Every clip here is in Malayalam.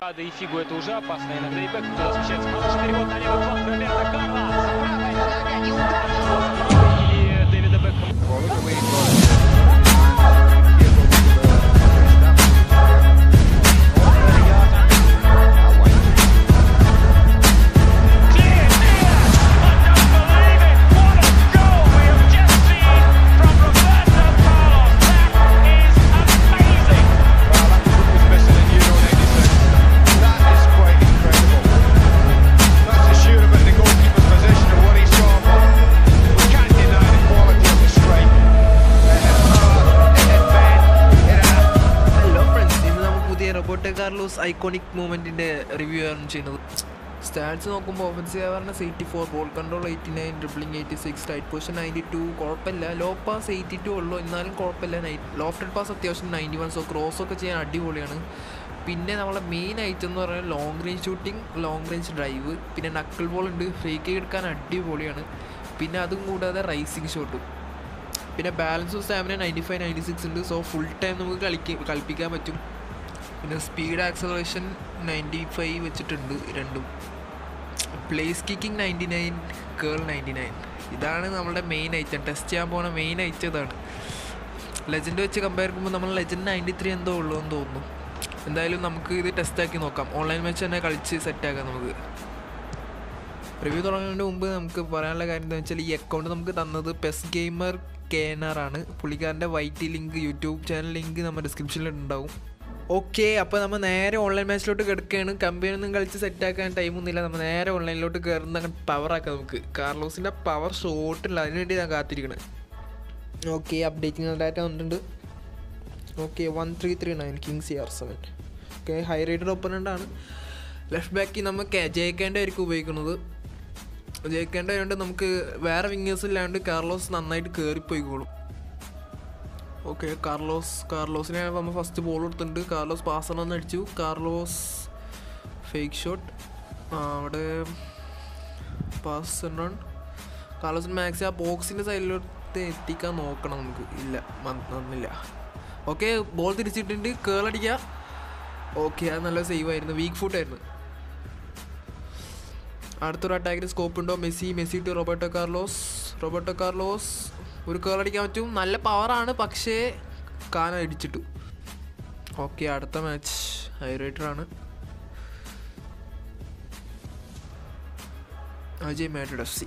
Да и фигу, это уже опасно. Иногда и бэк туда смещается. Хороший перевод на левый фланг Роберто Карлос. Правая нога, неудачно. Дэвида Бекхэма. കാർലോസ് ഐക്കോണിക് മൂവ്മെന്റിന്റെ റിവ്യൂ ആണ് ചെയ്യുന്നത്. സ്റ്റാറ്റ്സ് നോക്കുമ്പോൾ offensive awareness eighty four ball control eighty nine dribbling eighty six tight position ninety two കുഴപ്പമില്ല. ലോ പാസ് എയ്റ്റി ടു ഉള്ളൂ. എന്നാലും കുഴപ്പമില്ല. നൈ ലോഫ്റ്റഡ് പാസ് അത്യാവശ്യം നയന്റി വൺ സോ ക്രോസ് ഒക്കെ ചെയ്യാൻ അടിപൊളിയാണ്. പിന്നെ നമ്മളെ മെയിൻ ഐറ്റം എന്ന് പറയുന്നത് long range shooting long range drive പിന്നെ നക്കിൾ ബോൾ ഉണ്ട്. ഫ്രീ കിക്ക് എടുക്കാൻ അടിപൊളിയാണ്. പിന്നെ അതും കൂടാതെ റൈസിങ് ഷോട്ടും പിന്നെ balance stamina ninety five ninety six ഉണ്ട്. സോ ഫുൾ ടൈം നമുക്ക് കളിക്ക കളിപ്പിക്കാൻ പറ്റും. പിന്നെ സ്പീഡ് ആക്സലറേഷൻ നയന്റി ഫൈവ് വെച്ചിട്ടുണ്ട് രണ്ടും. Place kicking ninety nine curl ninety nine ഇതാണ് നമ്മുടെ മെയിൻ ഐറ്റം ടെസ്റ്റ് ചെയ്യാൻ പോകുന്ന മെയിൻ ഐറ്റം ഇതാണ്. ലെജൻഡ് വെച്ച് കമ്പയർ ചെയ്യുമ്പോൾ നമ്മൾ ലെജൻഡ് നയന്റി ത്രീ എന്തോ ഉള്ളൂ എന്ന് തോന്നുന്നു. എന്തായാലും നമുക്ക് ഇത് ടെസ്റ്റ് ആക്കി നോക്കാം. ഓൺലൈൻ മാച്ച് തന്നെ കളിച്ച് സെറ്റാക്കാം നമുക്ക്. റിവ്യൂ തുടങ്ങുന്നതിന് മുമ്പ് നമുക്ക് പറയാനുള്ള കാര്യം എന്താ വെച്ചാൽ ഈ അക്കൗണ്ട് നമുക്ക് തന്നത് PES gamer K N R ആണ്. പുള്ളിക്കാരന്റെ YT link YouTube channel link നമ്മുടെ ഡിസ്ക്രിപ്ഷനിൽ ഉണ്ടാവും. ഓക്കെ അപ്പോൾ നമ്മൾ നേരെ ഓൺലൈൻ മാച്ചിലോട്ട് കിടക്കുകയാണ് കമ്പനിയൊന്നും കളിച്ച് സെറ്റാക്കാൻ ടൈമൊന്നുമില്ല നമ്മൾ നേരെ ഓൺലൈനിലോട്ട് കയറുന്ന പവർ പവറാക്കാം നമുക്ക്. കാർലോസിന്റെ പവർ ഷോട്ടില്ല അതിന് വേണ്ടി ഞാൻ കാത്തിരിക്കണത് ഓക്കെ അപ്ഡേറ്റിംഗ് ഡാറ്റ വന്നിട്ടുണ്ട്. Okay one three three nine king C R seven okay high rated opponent ആണ്. ലെഫ്റ്റ് ബാക്കിൽ നമുക്ക് ജയിക്കേണ്ട ആയിരിക്കും ഉപയോഗിക്കുന്നത്. ജയിക്കേണ്ടതുകൊണ്ട് നമുക്ക് വേറെ വിങ്ങേഴ്സ് ഇല്ലാണ്ട് കാർലോസ് നന്നായിട്ട് കയറിപ്പോയിക്കോളും ഓക്കെ കാർലോസ് കാർലോസിനെ നമ്മൾ ഫസ്റ്റ് ബോൾ കൊടുത്തിട്ടുണ്ട്. കാർലോസ് പാസ് ഒന്ന് അടിച്ചു. കാർലോസ് ഫേക്ക് ഷോട്ട് അവിടെ പാസ് റൺ കാർലോസിന് മാക്സി ആ ബോക്സിന്റെ സൈഡിലോട്ട് എത്തിക്കാൻ നോക്കണം നമുക്ക്. ഇല്ല വന്നില്ല ഓക്കെ ബോൾ തിരിച്ചിട്ടുണ്ട്. കേൾ അടിക്കുക. ഓക്കെ അത് നല്ല സേവ് ആയിരുന്നു. വീക്ക് ഫുട്ടായിരുന്നു അടുത്തൊരു അറ്റാക്കിന് സ്കോപ്പ് ഉണ്ടോ? Messi Messi to Roberto Carlos. Roberto Carlos. ഒരു കേൾ അടിക്കാൻ പറ്റും. നല്ല പവറാണ് പക്ഷേ കാന ഇടിച്ചിട്ടു. ഓക്കെ അടുത്ത match ഹൈറേറ്ററാണ് Ajay Madrid F C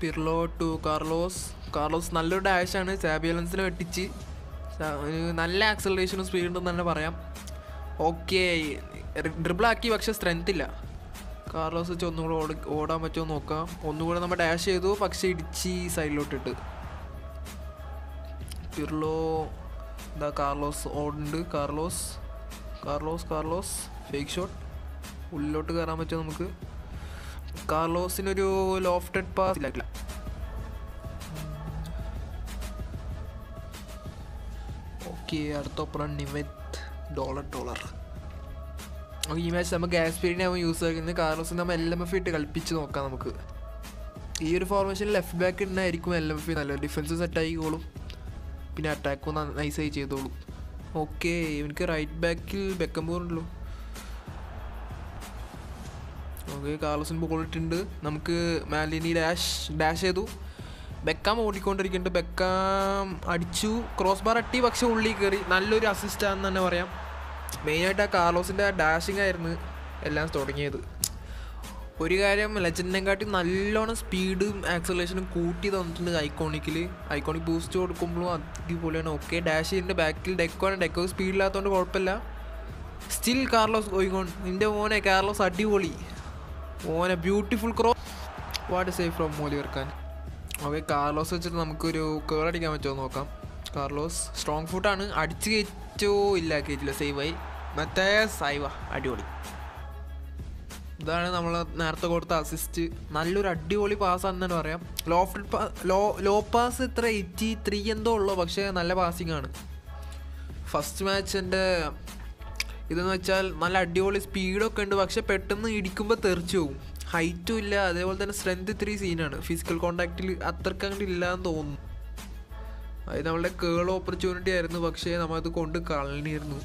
Pirlo to Carlos Carlos നല്ലൊരു ഡാഷാണ് സാബിയലൻസിനെ വെട്ടിച്ച്. നല്ല ആക്സലറേഷനും സ്പീഡ് ഉണ്ടെന്ന് തന്നെ പറയാം. ഓക്കെ ഡ്രിബിളാക്കി പക്ഷെ സ്ട്രെങ്ത് ഇല്ല. കാർലോസ് വെച്ച് ഒന്നുകൂടെ ഓടി ഓടാൻ പറ്റുമോ നോക്കാം. ഒന്നുകൂടെ നമ്മൾ ഡാഷ് ചെയ്തു. പക്ഷേ ഇടിച്ച് സൈഡിലോട്ട് ഇട്ട് പിർലോ എന്താ കാർലോസ് ഓടുന്നുണ്ട്. Carlos Carlos Carlos. Fake shot ഉള്ളിലോട്ട് കയറാൻ പറ്റുമോ നമുക്ക്? കാർലോസിനൊരു ലോഫ്റ്റഡ് പാസ് ഇല്ല. ഓക്കെ അടുത്ത ഒപ്പറം നിവറ്റ് ഡോളർ ഡോളർ ഈ മാച്ച് നമ്മൾ ആസ്പിരിനെ അവൻ യൂസ് ആക്കുന്നത് കാർലോസിന് നമ്മൾ എൽ എം എഫ് ഇട്ട് കളിപ്പിച്ച് നോക്കാം നമുക്ക്. ഈ ഒരു ഫോർമേഷനിൽ ലെഫ്റ്റ് ബാക്ക് ഇടുന്നായിരിക്കും എൽ എം എഫ് നല്ല ഡിഫൻസ് സെറ്റ് ആയിക്കോളും പിന്നെ അറ്റാക്കും നൈസായി ചെയ്തോളും. ഓക്കെ എനിക്ക് റൈറ്റ് ബാക്കിൽ ബെക്കംപൂറുണ്ടല്ലോ ഓക്കെ കാർലോസിന് ബോൾ ഇട്ടിട്ടുണ്ട്. നമുക്ക് മാലിനി ഡാഷ് ഡാഷ് ചെയ്തു. ബെക്കാം ഓടിക്കൊണ്ടിരിക്കുന്നുണ്ട്. ബെക്കാം അടിച്ചു. ക്രോസ് ബാർ അട്ടി പക്ഷെ ഉള്ളിൽ കയറി. നല്ലൊരു അസിസ്റ്റാന്ന് തന്നെ പറയാം. മെയിനായിട്ട് ആ കാർലോസിന്റെ ആ ഡാഷിംഗ് ആയിരുന്നു എല്ലാം തുടങ്ങിയത്. ഒരു കാര്യം ലെജൻഡിനെക്കാട്ടി നല്ലോണം സ്പീഡും ആക്സലേഷനും കൂട്ടി തന്നിട്ടുണ്ട് ഐക്കോണിക്കിൽ ഐക്കോണിക് ബൂസ്റ്റ് കൊടുക്കുമ്പോഴും അടിപൊളിയാണ്. ഓക്കെ ഡാഷ് ചെയ്തിട്ട് ബാക്കിൽ ഡെക്കോആണ് ഡെക്കോ സ്പീഡില്ലാത്തതുകൊണ്ട് കുഴപ്പമില്ല. സ്റ്റിൽ കാർലോസ് ഗോയിഗോൺ നിന്റെ മോനെ കാർലോസ് അടിപൊളി. മോനെ beautiful cross what save from മോലി വർക്കാൻ ഓക്കെ കാർലോസ് വെച്ചിട്ട് നമുക്കൊരു കേൾ അടിക്കാൻ പറ്റുമോ നോക്കാം. കാർലോസ് സ്ട്രോങ് ഫുട്ടാണ് അടിച്ച് കയറ്റോ ഇല്ല കയറ്റില്ല. സേവായി മറ്റേ സൈവ അടിപൊളി. ഇതാണ് നമ്മൾ നേരത്തെ കൊടുത്ത അസിസ്റ്റ് നല്ലൊരു അടിപൊളി പാസ് ആണെന്ന് പറയാം. പാ ലോ ലോ പാസ് ഇത്ര എയ്റ്റി ത്രീ എന്തോ ഉള്ളൂ പക്ഷേ നല്ല പാസിംഗ് ആണ്. ഫസ്റ്റ് മാച്ചിന്റെ ഇതെന്ന് വെച്ചാൽ നല്ല അടിപൊളി സ്പീഡൊക്കെ ഉണ്ട് പക്ഷെ പെട്ടെന്ന് ഇടിക്കുമ്പോൾ തെറിച്ചു പോകും. ഹൈറ്റും ഇല്ല അതേപോലെ തന്നെ സ്ട്രെങ്ത് ഇത്തിരി സീനാണ് ഫിസിക്കൽ കോണ്ടാക്റ്റിൽ അത്രയ്ക്ക് അങ്ങോട്ട് ഇല്ല എന്ന് തോന്നുന്നു. അത് നമ്മളുടെ കേൾ ഓപ്പർച്യൂണിറ്റി ആയിരുന്നു പക്ഷേ നമ്മളത് കൊണ്ട് കളഞ്ഞിരുന്നു.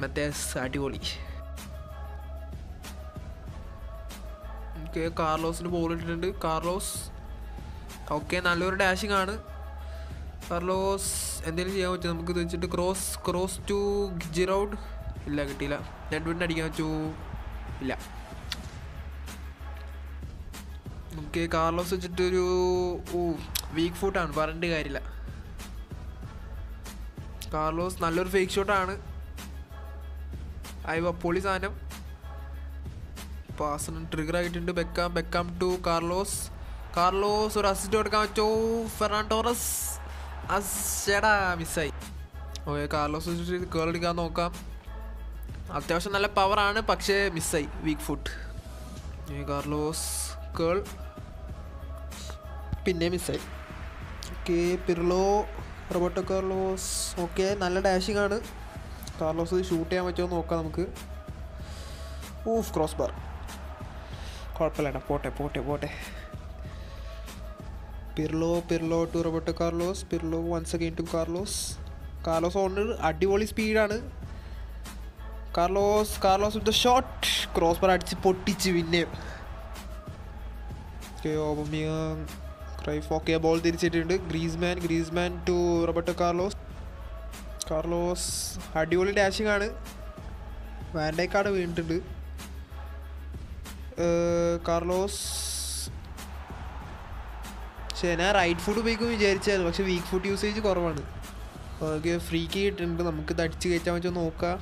മറ്റേ അടിപൊളി. കാർലോസിന് ബോൾ ഇട്ടിട്ടുണ്ട്. കാർലോസ് ഓക്കെ നല്ലൊരു ഡാഷിംഗ് ആണ്. കാർലോസ് എന്തെങ്കിലും ചെയ്യാൻ പറ്റും നമുക്ക് ഇത് വെച്ചിട്ട് ക്രോസ് ക്രോസ് ടു ജിറൗഡ് ഇല്ല കിട്ടിയില്ല. നെഡ്വിഡിന് അടിക്കാൻ പറ്റൂ ഇല്ല. ഓക്കെ കാർലോസ് വെച്ചിട്ട് ഒരു ഓ വീക്ക് ഫുട്ടാണ് പറഞ്ഞിട്ട് കാര്യമില്ല. കാർലോസ് നല്ലൊരു ഫേക്ക് ഷോട്ടാണ് അയവ പൊളി സാധനം. പാസിന് ട്രിഗർ ആയിട്ടുണ്ട്. Beckham Beckham to Carlos Carlos ഒരു അസിസ്റ്റ് കൊടുക്കാൻ പറ്റോ? ഫെറാൻഡോറസ് അശ്ശടാ മിസ്സായി ഓക്കെ കാർലോസ് കേൾ അടിക്കാൻ നോക്കാം. അത്യാവശ്യം നല്ല പവറാണ് പക്ഷേ മിസ്സായി വീക്ക് ഫുട്ട് കാർലോസ് കേൾ പിന്നെ മിസ്സായി okay Pirlo Roberto Carlos okay നല്ല ഡാഷിംഗ് ആണ്. കാർലോസ് ഷൂട്ട് ചെയ്യാൻ പറ്റുമോ നോക്കാം നമുക്ക്. ഊഫ് ക്രോസ് ബാർ കുഴപ്പമില്ല പോട്ടെ പോട്ടെ പോട്ടെ. Pirlo Pirlo to Roberto Carlos Pirlo once again to Carlos Carlos owner അടിപൊളി സ്പീഡാണ് Carlos Carlos with shot cross bar അടിച്ച് പൊട്ടിച്ച് പിന്നെ. ക്രൈഫ് ഓക്കെ ബോൾ തിരിച്ചിട്ടുണ്ട്. Griezmann Griezmann to Roberto Carlos Carlos അടിപൊളി ഡാഷിംഗ് ആണ്. വാൻഡേക്കാട് വീണിട്ടുണ്ട്. കാർലോസ്. പക്ഷേ ഞാൻ റൈറ്റ് ഫുഡ് ഉപയോഗിക്കും വിചാരിച്ചായിരുന്നു. പക്ഷെ വീക്ക് ഫുഡ് യൂസേജ് കുറവാണ്. ഓക്കെ ഫ്രീ കിട്ടുന്നുണ്ട് നമുക്ക് ഇത് അടിച്ച് കയറ്റാൻ പറ്റുമോ നോക്കാം.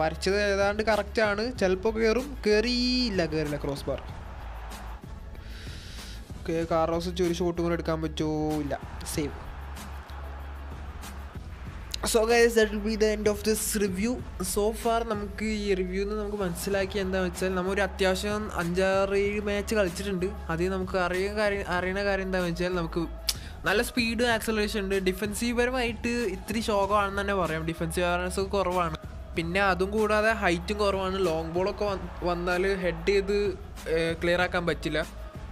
വരച്ചത് ഏതാണ്ട് കറക്റ്റാണ് ചിലപ്പോൾ കയറും കയറിയില്ല കയറില്ല ക്രോസ് ബാർ ഓക്കെ കാർലോസ് ഒരു ഷോട്ടും കൂടെ എടുക്കാൻ പറ്റുമോ ഇല്ല. Save so guys that will be the end of this review so far നമുക്ക് ഈ റിവ്യൂ എന്ന് നമുക്ക് മനസ്സിലാക്കി എന്താണെന്ന് വെച്ചാൽ നമ്മൾ ഒരു അത്യാവശ്യം അഞ്ചാറ് ഏഴ് മാച്ച് കളിച്ചിട്ടുണ്ട്. അതിൽ നമുക്ക് അറിയുന്ന കാര്യം അറിയുന്ന കാര്യം എന്താണെന്ന് വെച്ചാൽ നമുക്ക് നല്ല സ്പീഡ് ആക്സലറേഷൻ ഉണ്ട്. ഡിഫെൻസീവ് പരമായിട്ട് ഇത്തിരി ശോകമാണെന്ന് തന്നെ പറയാം. ഡിഫെൻസീവ് അവയർനെസ് ഒക്കെ കുറവാണ്. പിന്നെ അതും കൂടാതെ ഹൈറ്റും കുറവാണ്. ലോങ് ബോളൊക്കെ വന്നാൽ ഹെഡ് ചെയ്ത് ക്ലിയർ ആക്കാൻ പറ്റില്ല.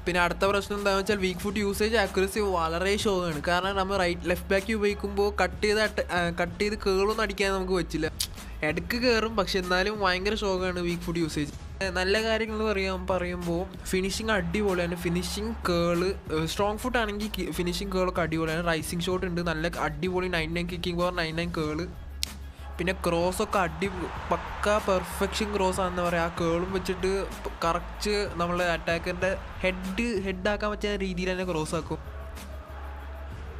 പിന്നെ അടുത്ത പ്രശ്നം എന്താണെന്ന് വെച്ചാൽ വീക്ക് ഫുട്ട് യൂസേജ് ആക്യുറസി വളരെ ഷോ ആണ്. കാരണം നമ്മൾ റൈറ്റ് ലെഫ്റ്റ് ബാക്ക് ഉപയോഗിക്കുമ്പോൾ കട്ട് ചെയ്ത് കട്ട് ചെയ്ത് കേളൊന്നും അടിക്കാൻ നമുക്ക് പറ്റില്ല. ഇടയ്ക്ക് കയറും പക്ഷെ എന്നാലും ഭയങ്കര ഷോക്കാണ് വീക്ക് ഫുഡ് യൂസേജ് നല്ല കാര്യങ്ങൾ പറയാൻ പറയുമ്പോൾ ഫിനിഷിങ് അടിപൊളിയാണ്. ഫിനിഷിങ് കേൾ സ്ട്രോങ് ഫുട്ട് ആണെങ്കിൽ ഫിനിഷിങ് കേളൊക്കെ അടിപൊളിയാണ്. റൈസിങ് ഷോട്ട് ഉണ്ട് നല്ല അടിപൊളി nine nine kicking power nine nine curl പിന്നെ ക്രോസ് ഒക്കെ അടി പക്ക പെർഫെക്ഷൻ ക്രോസ് ആണെന്ന് പറയാം. ആ കേളും വെച്ചിട്ട് കറക്റ്റ് നമ്മൾ അറ്റാക്കറിന്റെ ഹെഡ് ഹെഡ് ആക്കാൻ പറ്റിയ രീതിയിൽ തന്നെ ക്രോസ് ആക്കും.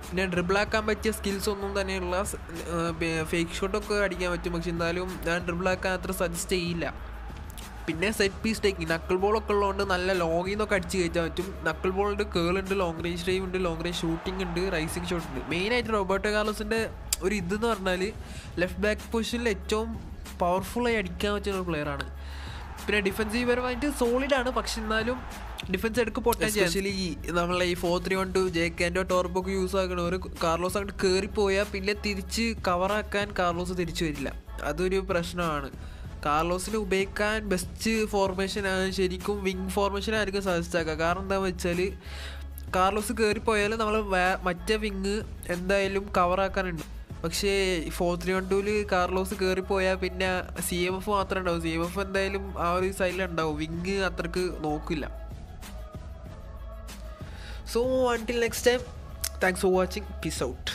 പിന്നെ ഡ്രിബിൾ ആക്കാൻ പറ്റിയ സ്കിൽസ് ഒന്നും തന്നെയുള്ള ഫേക്ക് ഷോട്ടൊക്കെ അടിക്കാൻ പറ്റും. പക്ഷെ എന്നാലും ഞാൻ ഡ്രിബിൾ ആക്കാൻ അത്ര സജസ്റ്റ് ചെയ്യില്ല. പിന്നെ സെറ്റ് പീസ് ടേക്കിംഗ് നക്കിൾ ബോളൊക്കെ ഉള്ളതുകൊണ്ട് നല്ല ലോങ്ങിൽ നിന്നൊക്കെ അടിച്ച് കയറ്റാൻ പറ്റും. നക്കിൾ ബോളുണ്ട് ഉണ്ട് ലോങ് റേഞ്ച് ഡ്രൈവ് ഉണ്ട് ലോങ് റേഞ്ച് ഷൂട്ടിംഗ് ഉണ്ട് റൈസിംഗ് ഷോട്ട് ഉണ്ട് മെയിനായിട്ട് റോബർട്ടോ കാർലോസിന്റെ ഒരു ഇതെന്ന് പറഞ്ഞാൽ ലെഫ്റ്റ് ബാക്ക് പൊസിഷനിൽ ഏറ്റവും പവർഫുള്ളായി അടിക്കാൻ പറ്റുന്ന ഒരു പ്ലെയറാണ് പിന്നെ ഡിഫൻസീവ് പരമായിട്ട് ആണ്. പക്ഷെ എന്നാലും ഡിഫൻസ് എടുക്ക് ഈ നമ്മളെ ഈ four three one two J കാൻഡോ ടോർബൊക്കെ യൂസ് ആക്കണ ഒരു കാർലോസ് അങ്ങോട്ട് കയറിപ്പോയാൽ പിന്നെ തിരിച്ച് കവറാക്കാൻ കാർലോസ് തിരിച്ചു വരില്ല. അതൊരു പ്രശ്നമാണ്. കാർലോസിന് ഉപയോഗിക്കാൻ ബെസ്റ്റ് ഫോർമേഷൻ ശരിക്കും വിങ് ഫോർമേഷൻ ആയിരിക്കും സജസ്റ്റ് ആക്കുക കാരണം എന്താണെന്ന് വെച്ചാൽ കാർലോസ് കയറിപ്പോയാൽ നമ്മൾ മറ്റേ വിങ് എന്തായാലും കവറാക്കാനുണ്ട് പക്ഷേ ഫോർ ത്രീ വൺ ടൂൽ കാർലോസ് കയറിപ്പോയാൽ പിന്നെ സി എം എഫ് മാത്രമേ ഉണ്ടാവും. സി എം എഫ് എന്തായാലും ആ ഒരു സൈഡിലുണ്ടാവും വിങ് അത്രയ്ക്ക് നോക്കില്ല. So until next time thanks for watching peace out